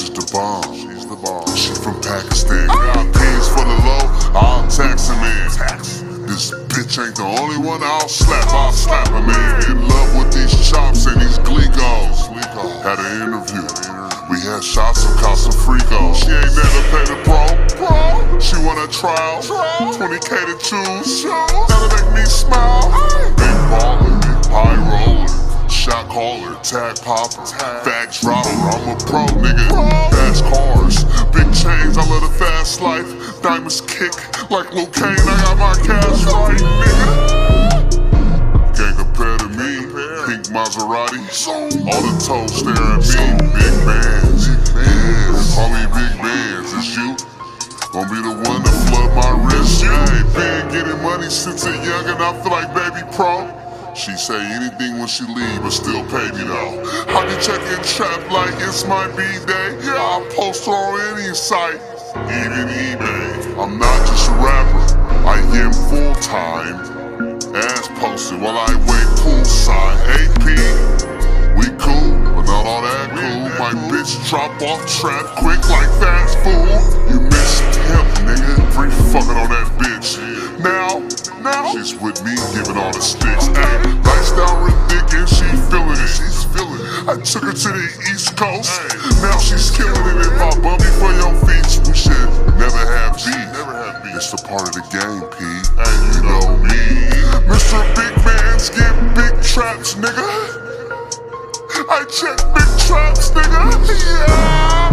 she's the bomb. She's the bomb. She from Pakistan. Got pins for the low, I'm taxing man. This bitch ain't the only one I'll slap, I'll slap a man. In love with these chops and these glicos. Had an interview. We had shots of Casa She ain't never paid a pro. She won a trial. 20k to choose. That'll make me smile. Big baller, high roller caller, tag popper, fact dropper. I'm a pro, nigga. Fast cars, big chains. I love the fast life. Diamonds kick like Liu Kang. I got my cash right, nigga. Can't compare to me. Pink Maserati. All the toes stare at me. Big bands. Yeah. Call me Big Bands. It's you. Gonna be the one to flood my wrist. Hey, been getting money since a young and I feel like baby pro. She say anything when she leave, but still pay me though. I be checking trap like it's my B-day. Yeah, I post on any site, even eBay. I'm not just a rapper, I am full time. Ass posted while I wait poolside. AP, we cool, but not all that cool. My bitch drop off trap Now, she's with me, giving all the sticks. Hey, lifestyle ridiculous, she feeling it. She's feeling it. I took her to the East Coast. Now she's killing it. If I bump me for your feet, we should never have beef. Never have beef. It's a part of the game, P. And you know me. Mr. Big Man's get big traps, nigga. I check big traps, nigga. Yeah.